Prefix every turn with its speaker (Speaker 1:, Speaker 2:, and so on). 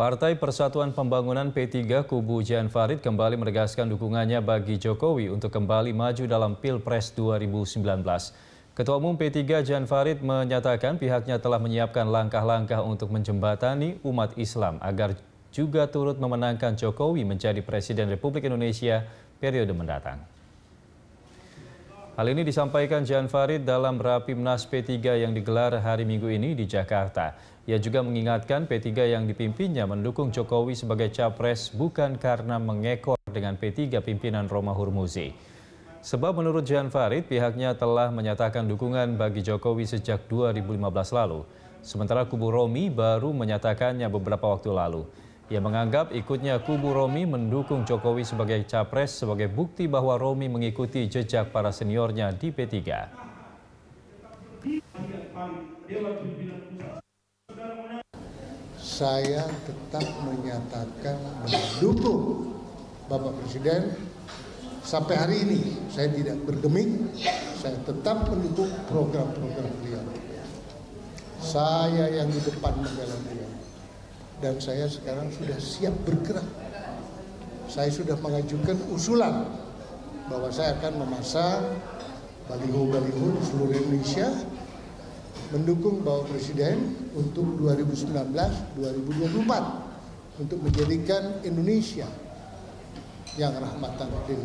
Speaker 1: Partai Persatuan Pembangunan P3 Kubu Jan Farid kembali menegaskan dukungannya bagi Jokowi untuk kembali maju dalam Pilpres 2019. Ketua Umum P3 Jan Farid menyatakan pihaknya telah menyiapkan langkah-langkah untuk menjembatani umat Islam agar juga turut memenangkan Jokowi menjadi Presiden Republik Indonesia periode mendatang. Hal ini disampaikan Jan Farid dalam Rapimnas P3 yang digelar hari Minggu ini di Jakarta. Ia juga mengingatkan P3 yang dipimpinnya mendukung Jokowi sebagai capres bukan karena mengekor dengan P3 pimpinan Roma Hurmuzi. Sebab menurut Jan Farid, pihaknya telah menyatakan dukungan bagi Jokowi sejak 2015 lalu. Sementara kubu Romi baru menyatakannya beberapa waktu lalu. Ia menganggap ikutnya kubu Romi mendukung Jokowi sebagai capres sebagai bukti bahwa Romi mengikuti jejak para seniornya di P3.
Speaker 2: Saya tetap menyatakan mendukung Bapak Presiden sampai hari ini saya tidak bergeming, saya tetap mendukung program-program beliau. Saya yang di depan membela beliau dan saya sekarang sudah siap bergerak. Saya sudah mengajukan usulan bahwa saya akan memasang baliho-baliho di seluruh Indonesia mendukung Bapak Presiden untuk 2019-2024 untuk menjadikan Indonesia yang rahmatan lil